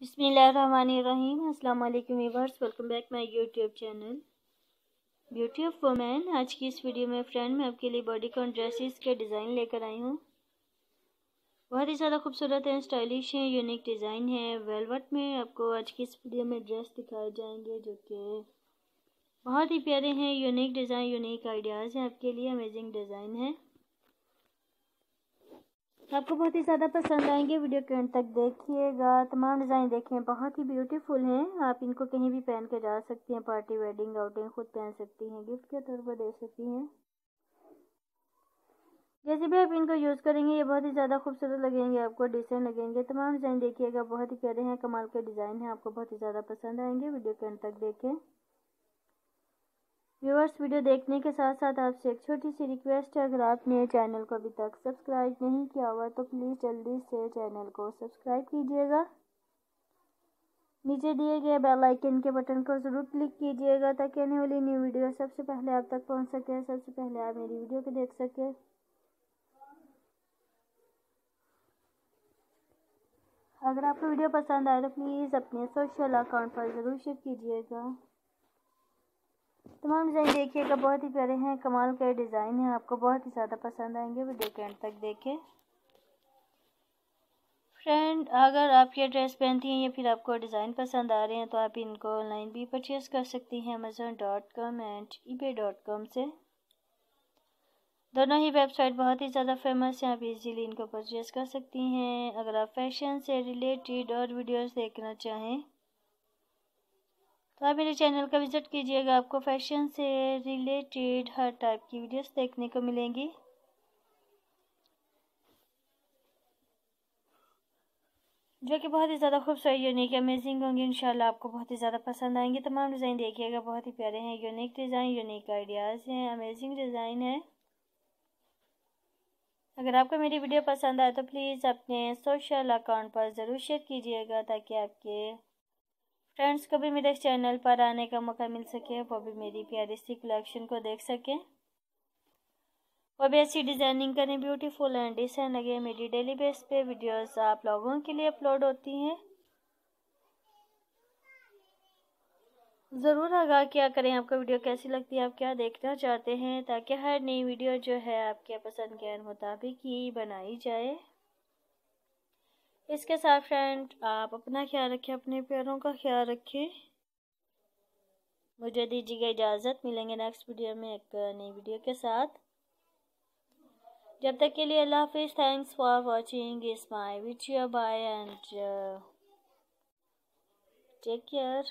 بسم اللہ الرحمن الرحیم، السلام علیکم viewers welcome back my YouTube channel. Beauty of women آج کی اس ویڈیو میں فرینڈ میں آپ کے لیے باڈی کون ڈریسز کے ڈیزائن لے کر آئی ہوں۔ بہت ہی زیادہ خوبصورت ہیں، اسٹائلش ہیں، یونیک ڈیزائن ہیں۔ ویلوٹ میں آپ کو آج کی اس ویڈیو میں ڈریس دکھائے جائیں گے جو کہ بہت ہی پیارے ہیں، یونیک ڈیزائن، یونیک آئیڈیاز ہیں۔ آپ کے لیے امیزنگ ڈیزائن ہیں۔ آپ کو بہت ہی زیادہ پسند آئیں گے ویڈیو کے انڈ تک، دیکھیے گا، تمام ڈیزائن دیکھیں بہت ہی بیوٹیفل ہیں۔ آپ ان کو کہیں بھی پہن کے جا سکتی ہیں پارٹی ویڈنگ آؤٹنگ خود پہن سکتی ہیں گفٹ کے طور پر دے سکتی ہیں۔ جیسے بھی آپ ان کو یوز کریں گے، یہ بہت ہی زیادہ خوبصورت لگیں گے، آپ کو ڈیسنٹ لگیں گے۔ تمام ڈیزائن دیکھیے گا، بہت ہی پیارے ہیں، کمال کے ڈیزائن ہیں، آپ کو بہت ہی زیادہ پسند آئیں گے۔ ویڈیو کے انڈ تک دیکھیں۔ ویورس ویڈیو دیکھنے کے ساتھ ساتھ آپ سے ایک چھوٹی سی ریکویسٹ ہے، اگر آپ نے چینل کو ابھی تک سبسکرائب نہیں کیا ہوا تو پلیز جلدی سے چینل کو سبسکرائب کیجیے گا۔ نیچے دیے گئے بیل آئیکن کے بٹن کو ضرور کلک کیجیے گا تاکہ آنے والی نیو ویڈیو سب سے پہلے آپ تک پہنچ سکے، سب سے پہلے آپ میری ویڈیو کو دیکھ سکے۔ اگر آپ کو ویڈیو پسند آئے تو پلیز اپنے سوشل اکاؤنٹ پر ضرور شیئر کیجیے گا۔ تمام ڈیزائن دیکھیے گا بہت ہی پیارے ہیں، کمال کے ڈیزائن ہیں، آپ کو بہت ہی زیادہ پسند آئیں گے ویڈیو کے اینڈ تک دیکھیں فرینڈ اگر آپ یہ ڈریس پہنتی ہیں یا پھر آپ کو ڈیزائن پسند آ رہے ہیں، تو آپ ان کو آن لائن بھی پرچیز کر سکتی ہیں Amazon dot com and eBay dot com سے۔ دونوں ہی ویب سائٹ بہت ہی زیادہ فیمس ہیں، آپ ایزیلی ان کو پرچیز کر سکتی ہیں۔ اگر آپ فیشن سے ریلیٹڈ اور ویڈیوز دیکھنا چاہیں تو آپ میرے چینل کا وزٹ کیجیے گا، آپ کو فیشن سے ریلیٹڈ ہر ٹائپ کی ویڈیوز دیکھنے کو ملیں گی۔ جو کہ بہت ہی زیادہ خوبصورت یونیک امیزنگ ہوں گی انشاءاللہ آپ کو بہت ہی زیادہ پسند آئیں گے۔ تمام ڈیزائن دیکھیے گا، بہت ہی پیارے ہیں۔ یونیک ڈیزائن یونیک آئیڈیاز ہیں۔ امیزنگ ڈیزائن ہے اگر آپ کو میری ویڈیو پسند آئے تو پلیز اپنے سوشل اکاؤنٹ پر ضرور شیئر کیجیے گا تاکہ آپ کے فرینڈس کو بھی میرے چینل پر آنے کا موقع مل سکے، وہ بھی میری پیاری سی کلیکشن کو دیکھ سکیں وہ بھی ایسی ڈیزائننگ کریں بیوٹیفل اینڈ ڈیسنٹ لگے میری ڈیلی بیس پہ ویڈیوز آپ لوگوں کے لیے اپلوڈ ہوتی ہیں۔ ضرور آگاہ کیا کریں، آپ کو ویڈیو کیسی لگتی ہے، آپ کیا دیکھنا چاہتے ہیں؟ تاکہ ہر نئی ویڈیو جو ہے، آپ کے پسند کے مطابق ہی بنائی جائے۔ اس کے ساتھ فرینڈ آپ اپنا خیال رکھیں، اپنے پیاروں کا خیال رکھیں۔ مجھے دیجیے گا اجازت، ملیں گے نیکسٹ ویڈیو میں ایک نئی ویڈیو کے ساتھ۔ جب تک کے لیے اللہ حافظ thanks for watching us my video bye and take care